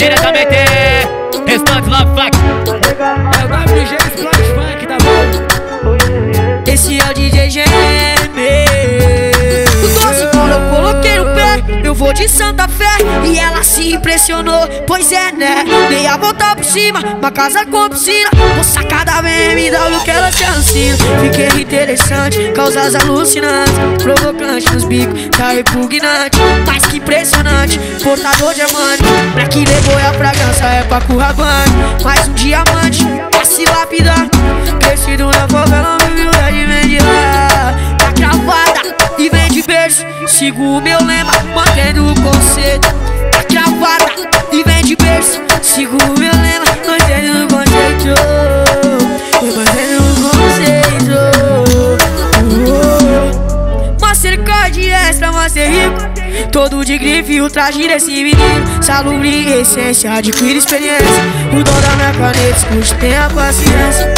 Diretamente, Restante Love Funk. É o WG eu vou de Santa Fé. E ela se impressionou, pois é, né? Dei a volta por cima, uma casa com piscina. Vou sacar da BMW que ela se ansina. Fiquei interessante, causas alucinantes. Provocante nos bicos, tá repugnante. Mais que impressionante, portador de diamante. Pra que levou a fragrância é pra currabante. Mais um diamante, pra se lapidar. Sigo o meu lema, mantendo o conceito. Tá cravada e vem de berço. Sigo o meu lema, mantendo o conceito. Mantendo o conceito. Mastercard extra, master rico. Todo de grife, o traje desse menino. Salubre essência, adquire experiência. O dom da minha caneta, escute, tenha paciência.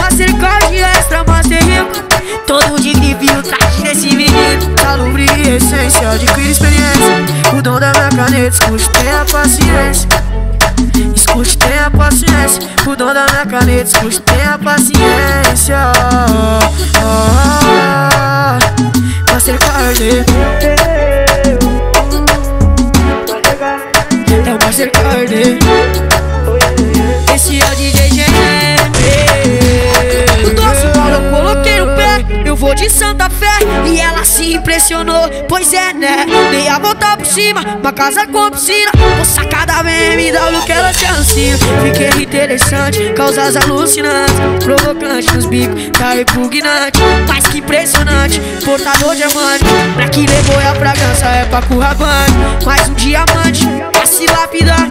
Mastercard extra, master rico. Todo de grife, o traje desse menino. Salubre e essência, adquire experiência. O dom da minha caneta, escute, tenha paciência. Escute, tenha paciência. O dom da minha caneta, escute, tenha paciência. Ah, Mastercard. É o Mastercard. Fé. E ela se impressionou, pois é, né? Dei a volta por cima, uma casa com piscina. Vou sacar da BMW que ela se ansina. Fiquei interessante, causas alucinantes. Provocante nos bicos, tá repugnante. Mais que impressionante, portador de diamante. Pra que levou a fragrância é pra currabante. Mais um diamante, pra se lapidar.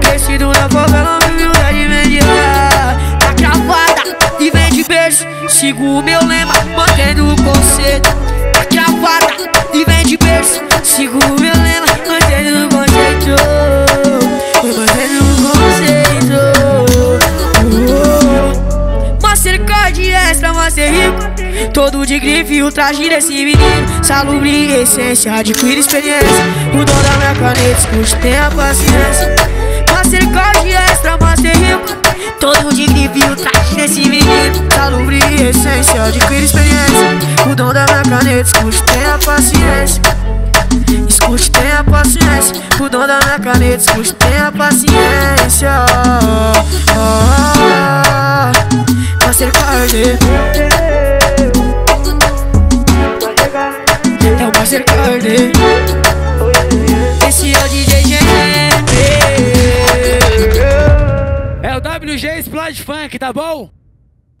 Crescido na favela, humildade vem de lá. Tá cravada e vem de berço. Sigo o meu Extra, master rico. Todo de grife, o traje desse menino. Salubre e essência, adquire experiência. O dom da minha caneta, escute, tenha paciência. Mastercard extra, master rico. Todo de grife, o traje desse menino. Salubre e essência, adquire experiência. O dom da minha caneta, escute, tenha paciência. Escute, tenha paciência. O dom da minha caneta, escute, tenha paciência. Ah, É o Mastercard. Esse é o DJ GM. É o WG Splash Funk, tá bom?